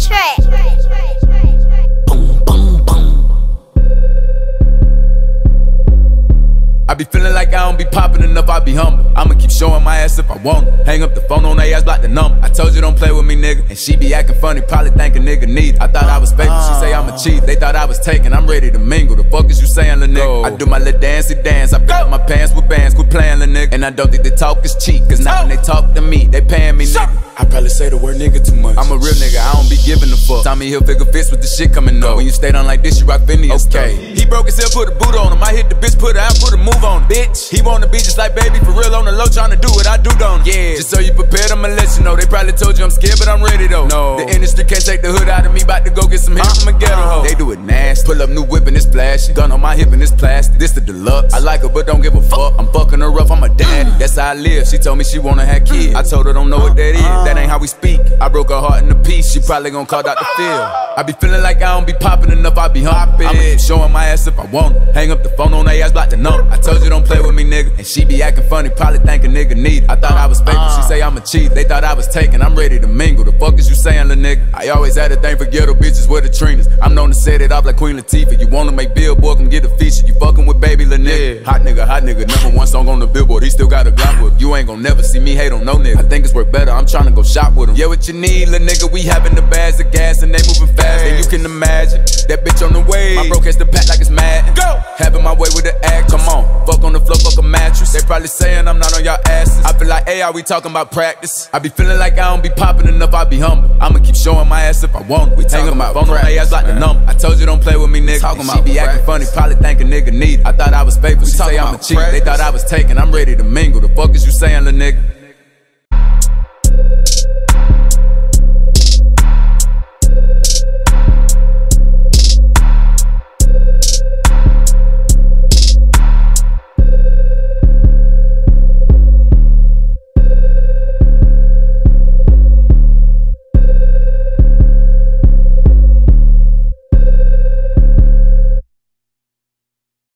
track. Boom, boom, boom. I be feeling like I don't be popping enough, I be humble. I'ma keep showing my ass if I want it. Hang up the phone on their ass, block the number. I told you don't play with me, nigga. And she be acting funny, probably think a nigga need it. I thought I was faithful, she say I'm a cheat. They thought I was taking, I'm ready to mingle. The fuck is you saying, lil' nigga? I do my little dancey dance, I fill my pants with bands, quit playing, lil' nigga. And I don't think they talk is cheap, cause now when they talk to me, they paying me, nigga. I probably say the word nigga too much. I'm a real nigga, I don't be giving a fuck. Tommy figure fits with the shit coming up. When you stay down like this, you rock Phineas. Okay. He broke his hip, put a boot on him. I hit the bitch, put her out, put a move on him. Bitch, he wanna be just like baby, for real on the low, trying to do what I do, don't Yeah. Just so you prepared, I'ma let you know. They probably told you I'm scared, but I'm ready though. No. The industry can't take the hood out of me, about to go get some hits from a ghetto hoe. They do it nasty. Pull up new whip and it's flashy. Gun on my hip and it's plastic. This the deluxe. I like her, but don't give a fuck. I'm fucking her up, I'm a daddy. That's how I live. She told me she wanna have kids. I told her don't know what that is. Uh-huh. That ain't how we speak. I broke her heart in a piece, she probably gon' call Dr. Phil. I be feeling like I don't be popping enough, I be humping. I'ma keep showing my ass if I want it. Hang up the phone on they ass, block the number. I told you don't play with me, nigga. And she be acting funny, probably think a nigga need it. I thought I was fake, but she uh. say I'm a cheat. They thought I was taken, I'm ready to mingle. The fuck is you saying, lil' nigga? I always had a thing for ghetto bitches with the Trinas. I'm known to set it up like Queen Latifah. You wanna make billboard, come get a feature. You fucking with baby lil' nigga. Hot nigga, hot nigga, number one song on the billboard. He still got a Glock with him. You ain't gon' never see me hate on no nigga. I think it's worth better, I'm tryna go shop with him. Yeah, what you need, lil' nigga? We having the bags of gas and they moving fast. And you can imagine that bitch on the way. My bro catch the pack like it's mad. Go! Having my way with the act, come on. Fuck on the floor, fuck a mattress. They probably saying I'm not on y'all asses. I feel like, hey, are we talking about practice? I be feeling like I don't be popping enough, I be humble. I'ma keep showing my ass if I want it. We talking about phone on ass like the number. I told you don't play with me, nigga. Talking about she be acting funny, probably think a nigga need it. I thought I was faithful, she say I'm a cheat. They thought I was taken, I'm ready to mingle. The fuck is you saying, lil' nigga?